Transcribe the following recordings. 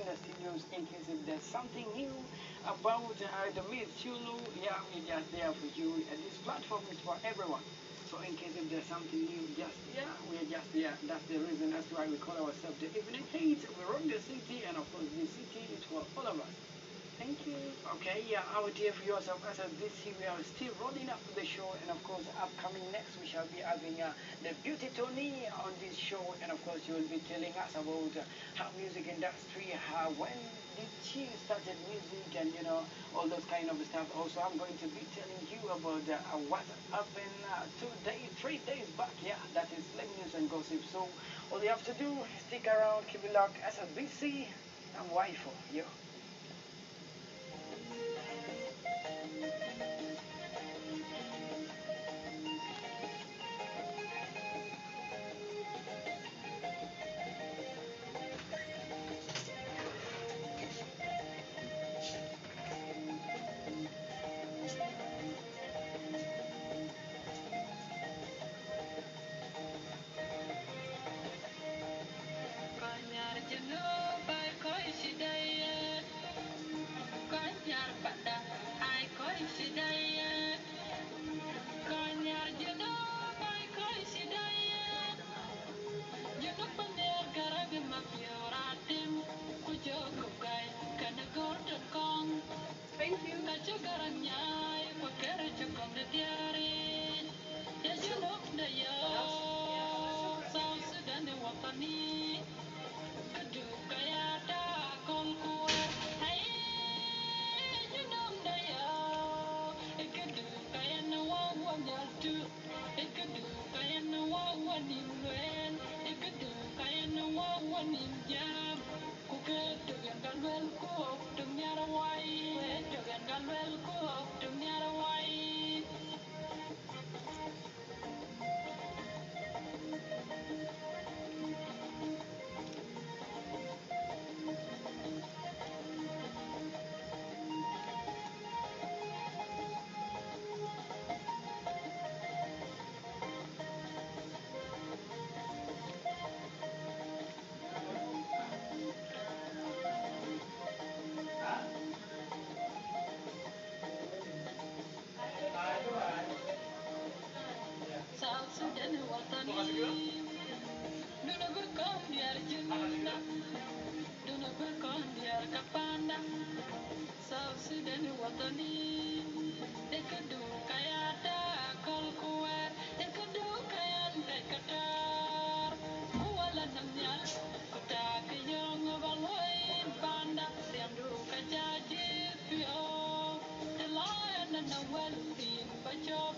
the studios in case if there's something new about uh, the Miss Chulu, yeah, we're just there for you. And this platform is for everyone. So in case if there's something new, just yeah, we're just there. That's the reason. That's why we call ourselves the Evening Heat. We run the city, and of course, the city is for all of us. Thank you. Okay, yeah, our dear viewers of us this here, we are still rolling up the show, and of course, upcoming next, we shall be having uh, the Beauty Tony on this show, and of course, you will be telling us about uh, how music industry, how when did she started music, and you know all those kind of stuff. Also, I'm going to be telling you about uh, what happened uh, two days, three days back. Yeah, that is live news and gossip. So all you have to do, stick around, keep it locked. As a BC, I'm wifey, yo.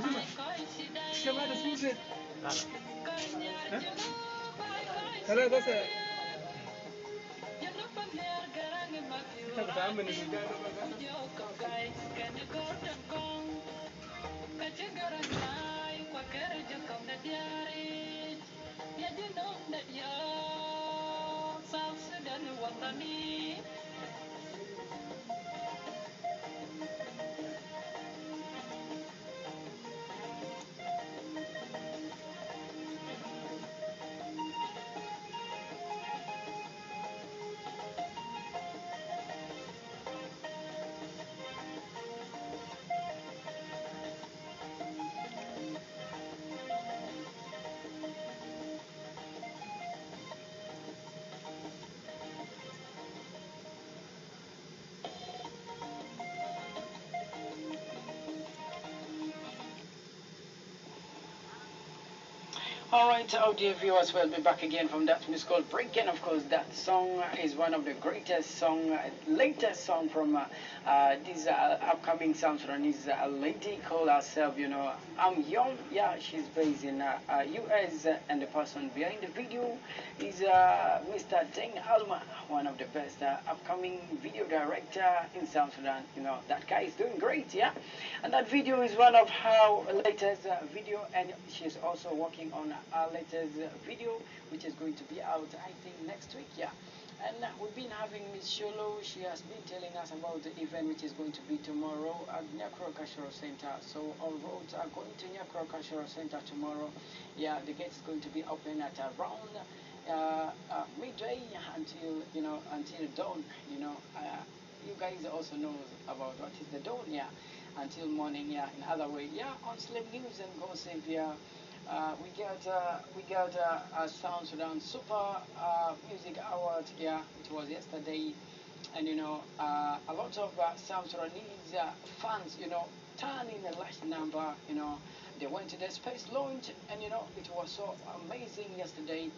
Ajuda. Chamada assim, gente. Hello, that's it. Tagdaman ni Gaga. Ya jenong ya watani All right, oh dear viewers, we'll be back again from that musical break. And of course, that song is one of the greatest song, uh, latest song from uh, uh, this uh, upcoming sound from this uh, lady called herself, you know, I'm Young. Yeah, she's based in uh, uh, US, uh, and the person behind the video is uh, Mr. Deng Alma, one of the best uh, upcoming video director in South Sudan. You know, that guy is doing great, yeah. And that video is one of her latest uh, video, and she's also working on our latest video, which is going to be out, I think, next week, yeah. And uh, we've been having Miss Sholo. She has been telling us about the event which is going to be tomorrow at Nyakuron Cultural Center. So all roads are going to Nyakuron Cultural Center tomorrow. Yeah, the gate is going to be open at around uh, uh, midday until you know until dawn. You know, uh, you guys also know about what is the dawn. Yeah, until morning. Yeah, in other way. Yeah, on Slave News and Go Gossip. Yeah. We got uh, we got uh, a South Sudan Super uh, Music Award. Yeah, it was yesterday, and you know uh, a lot of uh, South Sudanese uh, fans, you know, turn in a large number. You know, they went to the space launch, and you know it was so amazing yesterday.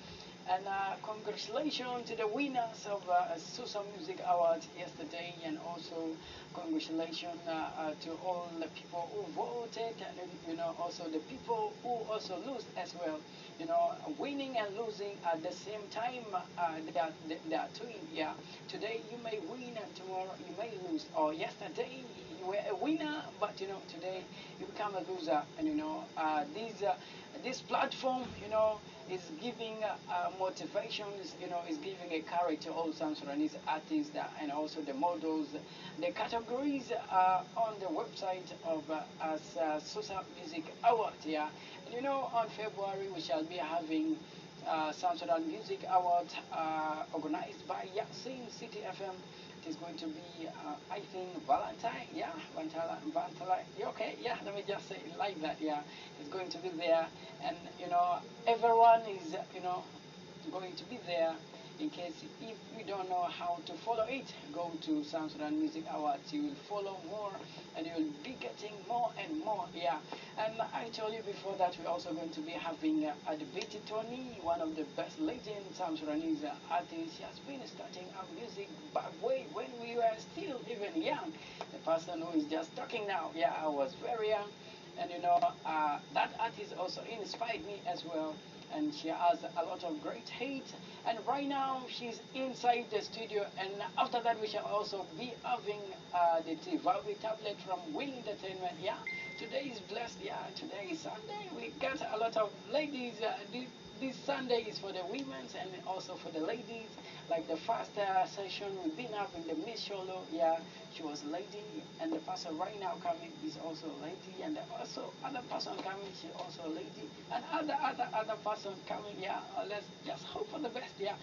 And uh, congratulations to the winners of uh, Susa Music Awards yesterday, and also congratulations uh, uh, to all the people who voted, and you know also the people who also lose as well. You know, winning and losing at the same time, uh, they are they, are twin. Yeah, today you may win, and tomorrow you may lose. Or yesterday you were a winner, but you know today you become a loser. And you know uh, this this platform, you know is giving uh, uh, motivations, you know, is giving a courage to all South Sudanese artists uh, and also the models. The categories are on the website of uh, as uh, Music Award, yeah. And you know, on February we shall be having uh, Sudan Music Award uh, organized by Yasin City FM. It is going to be, uh, I think, Valentine. Yeah, Valentine. Valentine. Okay, yeah. Let me just say it like that. Yeah, it's going to be there, and you know, everyone is, you know, going to be there. In case if you don't know how to follow it, go to Sudan Music Awards. You will follow more, and you will be getting more and more. Yeah, and I told you before that we're also going to be having uh, Adibiti Tony, one of the best legend South Sudanese uh, artists. He has been starting our music back way when we were still even young. The person who is just talking now, yeah, I was very young, and you know uh, that artist also inspired me as well. And she has a lot of great hate. And right now she's inside the studio. And after that we shall also be having uh, the Tivawi tablet from Will Entertainment. Yeah, today is blessed. Yeah, today is Sunday. We got a lot of ladies. Uh, this, Sunday is for the women's and also for the ladies. Like the first uh, session we've been having the Miss Sholo, yeah, she was a lady, and the person right now coming is also a lady, and the also other person coming, she also a lady, and other other other person coming, yeah. Uh, let's just hope for the best, yeah.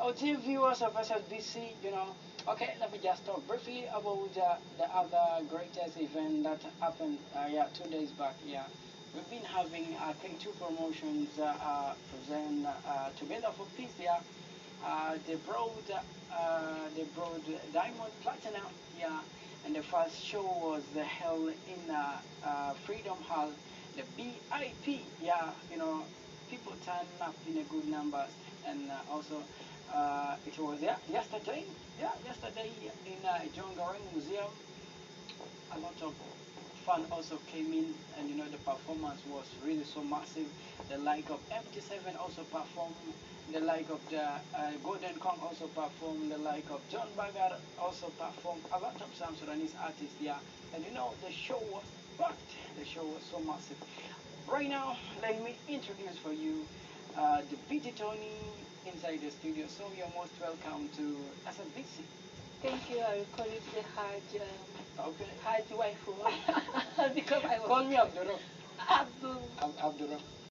Our dear viewers of SSBC, you know, okay, let me just talk briefly about uh, the other greatest event that happened, uh, yeah, two days back, yeah. We've been having uh, K2 promotions uh, uh, present uh, Together for. Uh, they brought uh, they brought Diamond Platnumz, yeah, and the first show was held in uh, uh, Freedom Hall, the BIP, yeah, you know, people turned up in a good numbers, and uh, also uh, it was yeah yesterday, yeah yesterday in uh, John Garang Mausoleum, a lot of fun also came in, and you know the performance was really so massive. The like of MT7 also performed the like of the uh, Golden Kong also performed, the like of John Bagar also performed, a lot of South Sudanese artists, yeah. And you know, the show was packed, the show was so massive. Right now, let me introduce for you uh, the BT Tony inside the studio. So you're most welcome to SSBC. Thank you. I will call it the Hajj, um, Okay. Hajj wife because I was Call me Abdurrahman. Abdul. Ab- Abdurrahman.